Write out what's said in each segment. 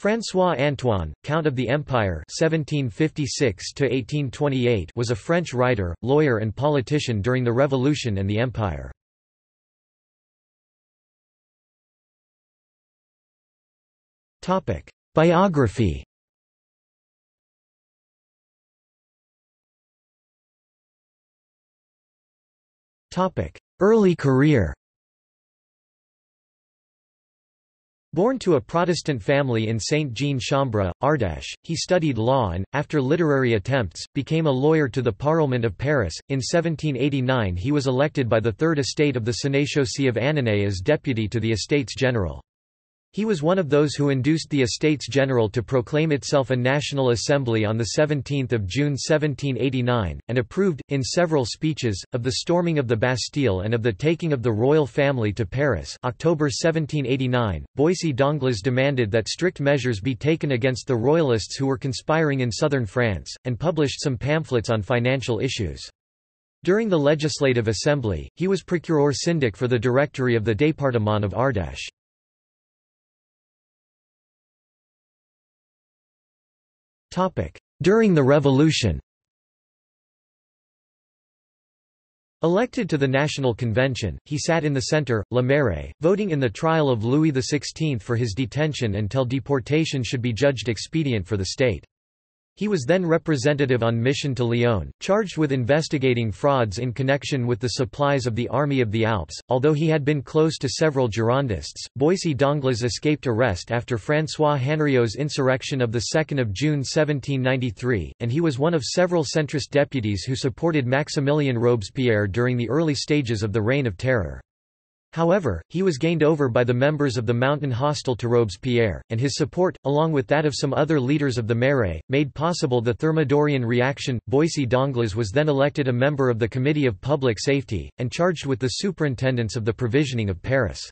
François Antoine, Count of the Empire (1756–1828), was a French writer, lawyer and politician during the Revolution and the Empire. Topic: Biography Topic: Early career Born to a Protestant family in Saint-Jean-Chambres, Ardèche, he studied law and, after literary attempts, became a lawyer to the Parlement of Paris. In 1789 he was elected by the Third Estate of the Sénéchaussée of Annonay as deputy to the Estates General. He was one of those who induced the Estates General to proclaim itself a National Assembly on 17 June 1789, and approved, in several speeches, of the storming of the Bastille and of the taking of the royal family to Paris October 1789, Boissy d'Anglas demanded that strict measures be taken against the royalists who were conspiring in southern France, and published some pamphlets on financial issues. During the Legislative Assembly, he was procureur syndic for the Directory of the Département of Ardèche. During the Revolution Elected to the National Convention, he sat in the centre, La Marais, voting in the trial of Louis XVI for his detention until deportation should be judged expedient for the state. He was then representative on mission to Lyon, charged with investigating frauds in connection with the supplies of the Army of the Alps. Although he had been close to several Girondists, Boissy d'Anglas escaped arrest after François Hanriot's insurrection of 2 June 1793, and he was one of several centrist deputies who supported Maximilien Robespierre during the early stages of the Reign of Terror. However, he was gained over by the members of the mountain hostile to Robespierre, and his support, along with that of some other leaders of the Marais, made possible the Thermidorian reaction. Boissy d'Anglas was then elected a member of the Committee of Public Safety, and charged with the superintendence of the provisioning of Paris.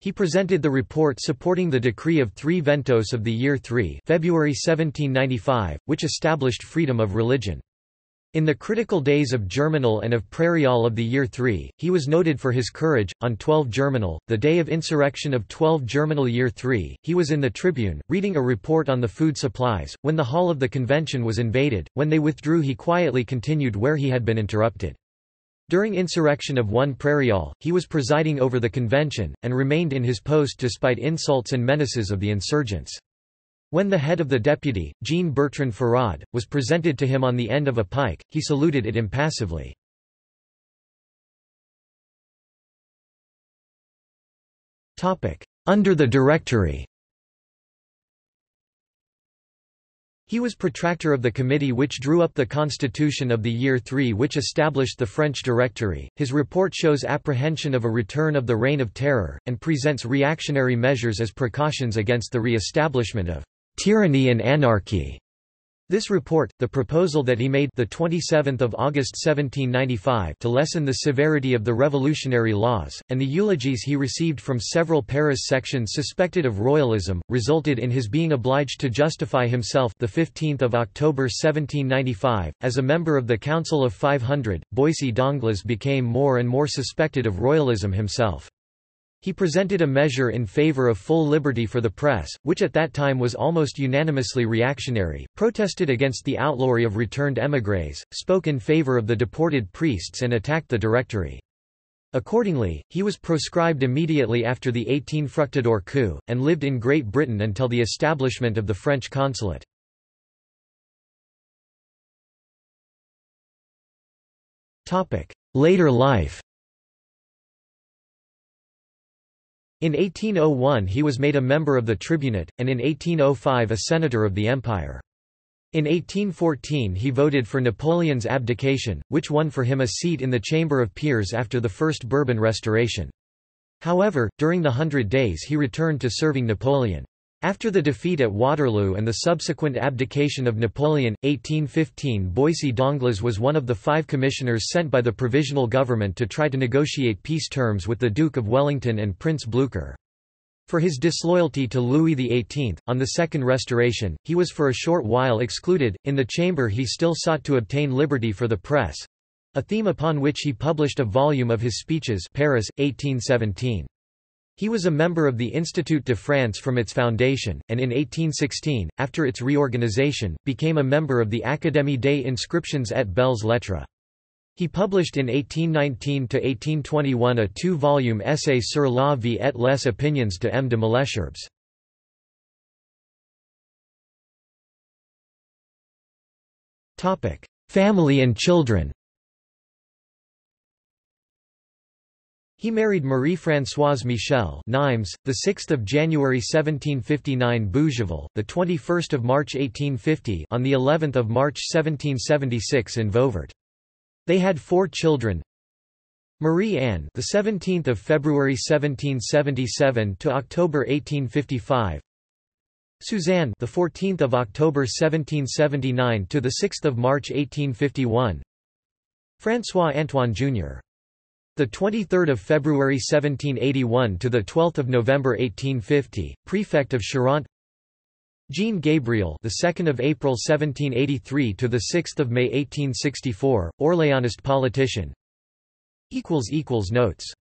He presented the report supporting the decree of 3 Ventôse of the year 3 February 1795, which established freedom of religion. In the critical days of Germinal and of Prairial of the year 3, he was noted for his courage. On 12 Germinal, the day of insurrection of 12 Germinal year 3, he was in the tribune, reading a report on the food supplies, when the hall of the convention was invaded. When they withdrew, he quietly continued where he had been interrupted. During insurrection of 1 Prairial, he was presiding over the convention, and remained in his post despite insults and menaces of the insurgents. When the head of the deputy, Jean-Bertrand Féraud, was presented to him on the end of a pike, he saluted it impassively. Under the Directory He was protractor of the committee which drew up the constitution of the year 3 which established the French Directory. His report shows apprehension of a return of the Reign of Terror, and presents reactionary measures as precautions against the re-establishment of tyranny and anarchy. This report, the proposal that he made the 27th of August 1795 to lessen the severity of the revolutionary laws, and the eulogies he received from several Paris sections suspected of royalism, resulted in his being obliged to justify himself the 15th of October 1795 as a member of the Council of 500. Boissy d'Anglas became more and more suspected of royalism himself. He presented a measure in favor of full liberty for the press, which at that time was almost unanimously reactionary, protested against the outlawry of returned émigrés, spoke in favor of the deported priests and attacked the Directory. Accordingly, he was proscribed immediately after the 18 Fructidor coup, and lived in Great Britain until the establishment of the French consulate. Later life In 1801 he was made a member of the tribunate, and in 1805 a senator of the empire. In 1814 he voted for Napoleon's abdication, which won for him a seat in the Chamber of Peers after the First Bourbon Restoration. However, during the Hundred Days he returned to serving Napoleon. After the defeat at Waterloo and the subsequent abdication of Napoleon, 1815 Boissy d'Anglas was one of the five commissioners sent by the Provisional Government to try to negotiate peace terms with the Duke of Wellington and Prince Blücher. For his disloyalty to Louis XVIII, on the Second Restoration, he was for a short while excluded. In the chamber he still sought to obtain liberty for the press a theme upon which he published a volume of his speeches Paris, 1817. He was a member of the Institut de France from its foundation, and in 1816, after its reorganisation, became a member of the Académie des inscriptions et belles lettres. He published in 1819–1821 a two-volume essay sur la vie et les opinions de M. de Malesherbes. Family and children He married Marie-Françoise Michel Nimes, the 6th of January 1759 Bougival, the 21st of March 1850 on the 11th of March 1776 in Vauvert. They had four children. Marie Anne, the 17th of February 1777 to October 1855. Suzanne, the 14th of October 1779 to the 6th of March 1851. François Antoine Jr. The 23rd of February 1781 to the 12th of November 1850, prefect of Charente. Jean Gabriel, the 2nd of April 1783 to the 6th of May 1864, Orléanist politician. Equals equals notes